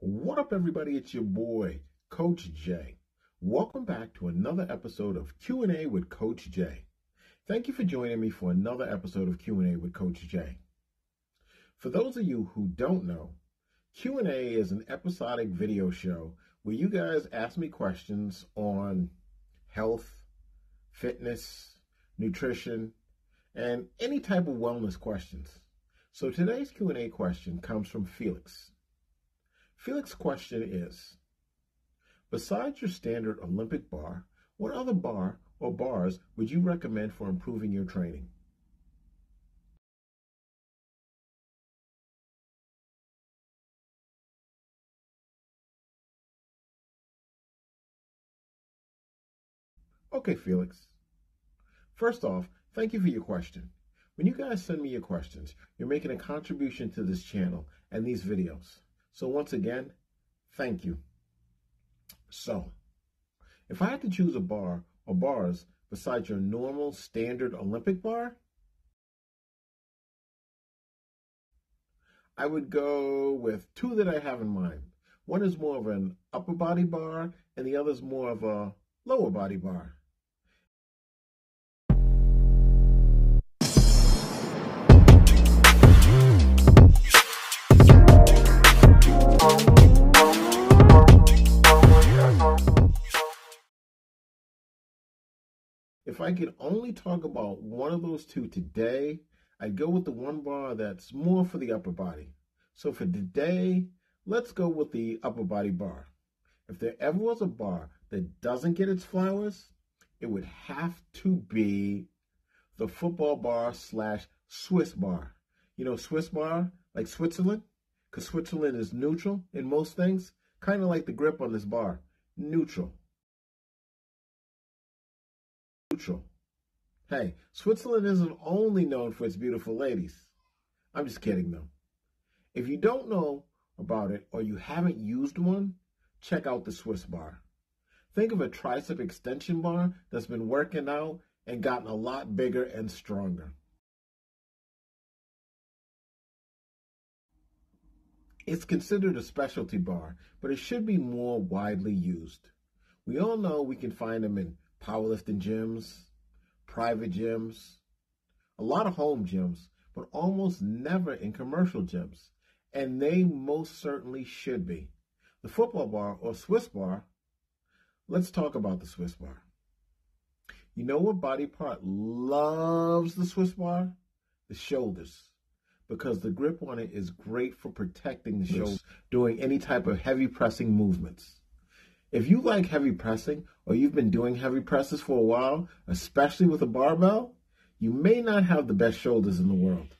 What up, everybody? It's your boy, Coach Jay. Welcome back to another episode of Q&A with Coach Jay. Thank you for joining me for another episode of Q&A with Coach Jay. For those of you who don't know, Q&A is an episodic video show where you guys ask me questions on health, fitness, nutrition, and any type of wellness questions. So today's Q&A question comes from Felix. Felix's question is, besides your standard Olympic bar, what other bar or bars would you recommend for improving your training? Okay, Felix. First off, thank you for your question. When you guys send me your questions, you're making a contribution to this channel and these videos. So once again, thank you. So, if I had to choose a bar or bars besides your normal standard Olympic bar, I would go with two that I have in mind. One is more of an upper body bar and the other is more of a lower body bar. If I could only talk about one of those two today, I'd go with the one bar that's more for the upper body. So for today, let's go with the upper body bar. If there ever was a bar that doesn't get its flowers, it would have to be the football bar slash Swiss bar. You know, Swiss bar, like Switzerland, because Switzerland is neutral in most things, kind of like the grip on this bar, neutral neutral. Hey, Switzerland isn't only known for its beautiful ladies. I'm just kidding though. If you don't know about it or you haven't used one, check out the Swiss bar. Think of a tricep extension bar that's been working out and gotten a lot bigger and stronger. It's considered a specialty bar, but it should be more widely used. We all know we can find them in powerlifting gyms, private gyms, a lot of home gyms, but almost never in commercial gyms. And they most certainly should be. The football bar or Swiss bar, let's talk about the Swiss bar. You know what body part loves the Swiss bar? The shoulders. Because the grip on it is great for protecting the shoulders, doing any type of heavy pressing movements. If you like heavy pressing or you've been doing heavy presses for a while, especially with a barbell, you may not have the best shoulders in the world.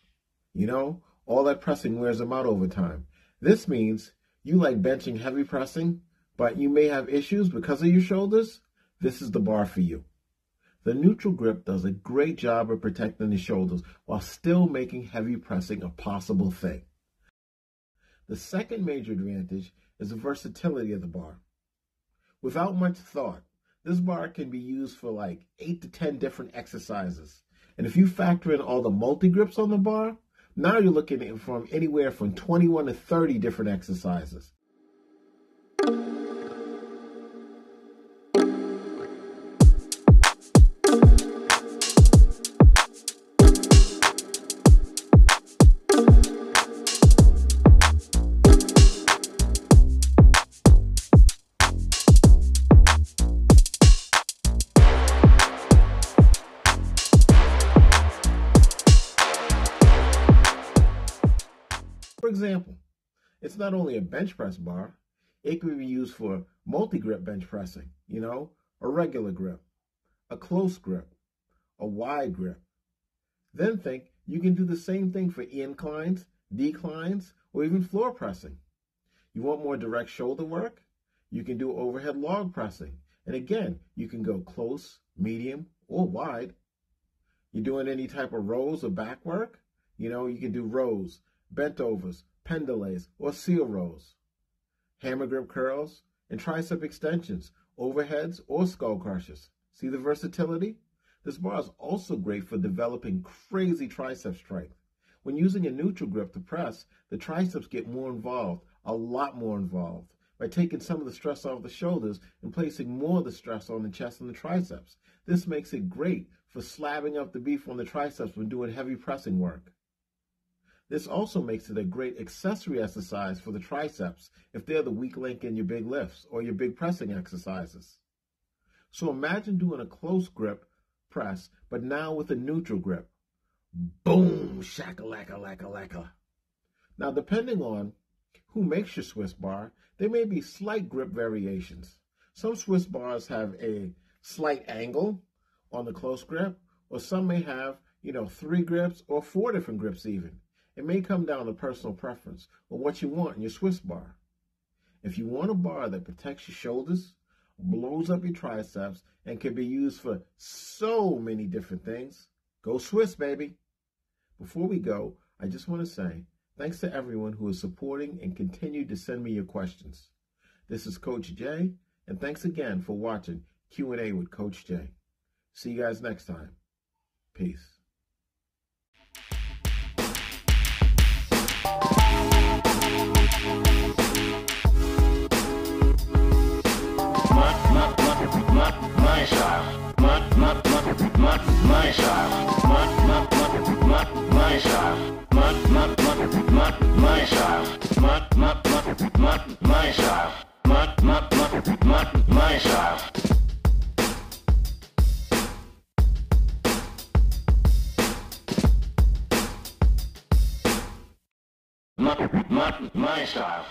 You know, all that pressing wears them out over time. This means you like benching heavy pressing, but you may have issues because of your shoulders. This is the bar for you. The neutral grip does a great job of protecting the shoulders while still making heavy pressing a possible thing. The second major advantage is the versatility of the bar. Without much thought, this bar can be used for like 8 to 10 different exercises. And if you factor in all the multi-grips on the bar, now you're looking at from anywhere from 21 to 30 different exercises. For example, it's not only a bench press bar, it can be used for multi-grip bench pressing, you know, a regular grip, a close grip, a wide grip. Then think you can do the same thing for inclines, declines, or even floor pressing. You want more direct shoulder work? You can do overhead log pressing. And again, you can go close, medium, or wide. You're doing any type of rows or back work? You know, you can do rows, bent overs, Pendlays, or seal rows, hammer grip curls, and tricep extensions, overheads, or skull crushers. See the versatility? This bar is also great for developing crazy tricep strength. When using a neutral grip to press, the triceps get more involved, a lot more involved by taking some of the stress off the shoulders and placing more of the stress on the chest and the triceps. This makes it great for slabbing up the beef on the triceps when doing heavy pressing work. This also makes it a great accessory exercise for the triceps if they're the weak link in your big lifts or your big pressing exercises. So imagine doing a close grip press, but now with a neutral grip. Boom, shakalaka laka laka. Now, depending on who makes your Swiss bar, there may be slight grip variations. Some Swiss bars have a slight angle on the close grip, or some may have, you know, three grips or four different grips even. It may come down to personal preference or what you want in your Swiss bar. If you want a bar that protects your shoulders, blows up your triceps, and can be used for so many different things, go Swiss, baby. Before we go, I just want to say thanks to everyone who is supporting and continued to send me your questions. This is Coach Jay, and thanks again for watching Q&A with Coach Jay. See you guys next time. Peace. My, my, my style.